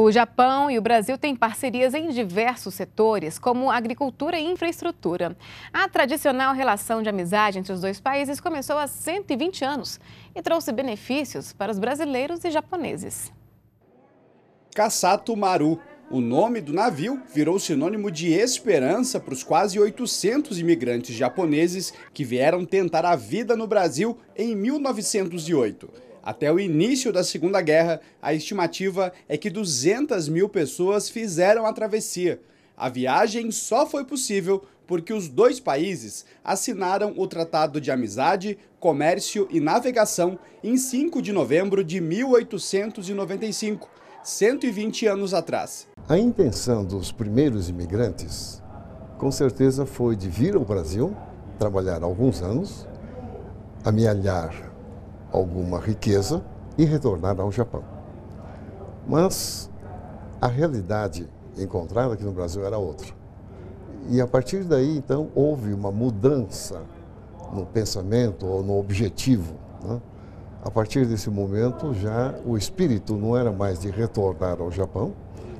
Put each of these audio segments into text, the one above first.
O Japão e o Brasil têm parcerias em diversos setores, como agricultura e infraestrutura. A tradicional relação de amizade entre os dois países começou há 120 anos e trouxe benefícios para os brasileiros e japoneses. Kasato Maru. O nome do navio virou sinônimo de esperança para os quase 800 imigrantes japoneses que vieram tentar a vida no Brasil em 1908. Até o início da Segunda Guerra, a estimativa é que 200 mil pessoas fizeram a travessia. A viagem só foi possível porque os dois países assinaram o Tratado de Amizade, Comércio e Navegação em 5 de novembro de 1895, 120 anos atrás. A intenção dos primeiros imigrantes, com certeza, foi de vir ao Brasil, trabalhar alguns anos, amealhar alguma riqueza e retornar ao Japão. Mas a realidade encontrada aqui no Brasil era outra. E a partir daí, então, houve uma mudança no pensamento ou no objetivo. Né? A partir desse momento, já o espírito não era mais de retornar ao Japão,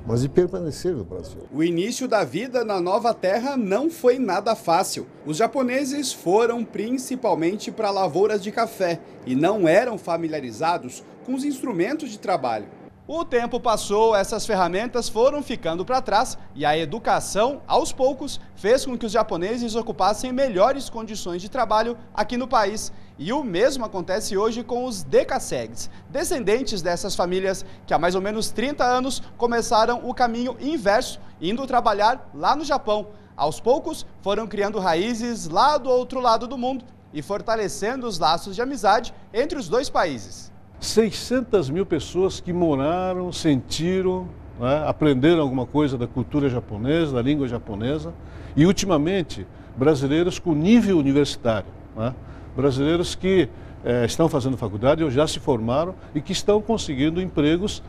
mas de permanecer no Brasil. O início da vida na nova terra não foi nada fácil. Os japoneses foram principalmente para lavouras de café e não eram familiarizados com os instrumentos de trabalho. O tempo passou, essas ferramentas foram ficando para trás e a educação, aos poucos, fez com que os japoneses ocupassem melhores condições de trabalho aqui no país. E o mesmo acontece hoje com os Decasegs, descendentes dessas famílias que há mais ou menos 30 anos começaram o caminho inverso, indo trabalhar lá no Japão. Aos poucos, foram criando raízes lá do outro lado do mundo e fortalecendo os laços de amizade entre os dois países. 600 mil pessoas que moraram, sentiram, né, aprenderam alguma coisa da cultura japonesa, da língua japonesa, e ultimamente brasileiros com nível universitário, né, brasileiros que eh, estão fazendo faculdade ou já se formaram e que estão conseguindo empregos,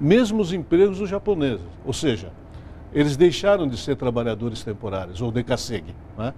mesmo os empregos dos japoneses, ou seja, eles deixaram de ser trabalhadores temporários ou decassegue, né,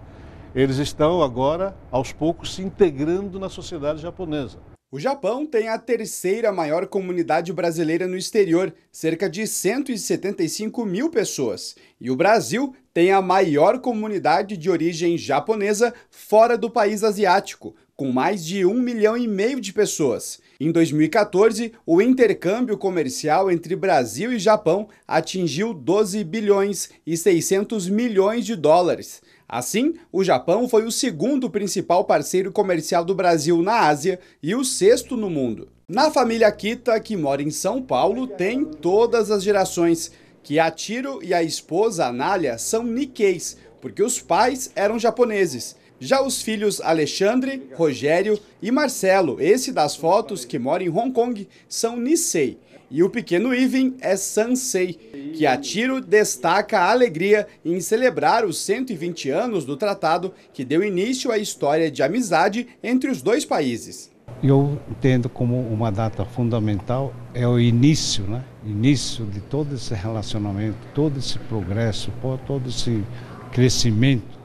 eles estão agora aos poucos se integrando na sociedade japonesa. O Japão tem a terceira maior comunidade brasileira no exterior, cerca de 175 mil pessoas. E o Brasil tem a maior comunidade de origem japonesa fora do país asiático, com mais de um milhão e meio de pessoas. Em 2014, o intercâmbio comercial entre Brasil e Japão atingiu 12 bilhões e 600 milhões de dólares. Assim, o Japão foi o segundo principal parceiro comercial do Brasil na Ásia e o sexto no mundo. Na família Kita, que mora em São Paulo, tem todas as gerações. Kiatiro e a esposa Anália são Nikkeis, porque os pais eram japoneses. Já os filhos Alexandre, Rogério e Marcelo, esse das fotos que mora em Hong Kong, são Nisei. E o pequeno Ivan é Sansei, que a tiro destaca a alegria em celebrar os 120 anos do tratado que deu início à história de amizade entre os dois países. Eu entendo como uma data fundamental é o início, né? Início de todo esse relacionamento, todo esse progresso, todo esse crescimento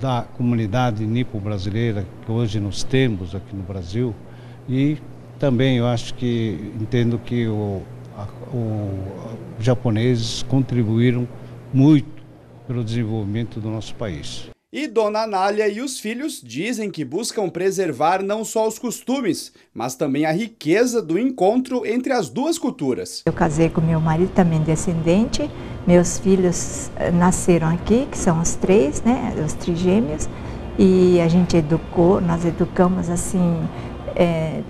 da comunidade nipo-brasileira que hoje nós temos aqui no Brasil e também eu acho que entendo que o, a, o, os japoneses contribuíram muito pelo desenvolvimento do nosso país. E Dona Anália e os filhos dizem que buscam preservar não só os costumes, mas também a riqueza do encontro entre as duas culturas. Eu casei com meu marido também descendente, meus filhos eh, nasceram aqui, que são os três, né, os trigêmeos, e a gente educou, nós educamos assim, é,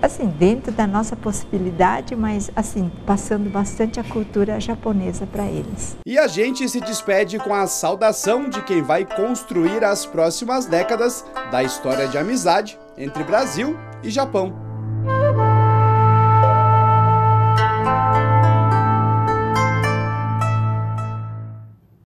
assim, dentro da nossa possibilidade, mas assim, passando bastante a cultura japonesa para eles. E a gente se despede com a saudação de quem vai construir as próximas décadas da história de amizade entre Brasil e Japão.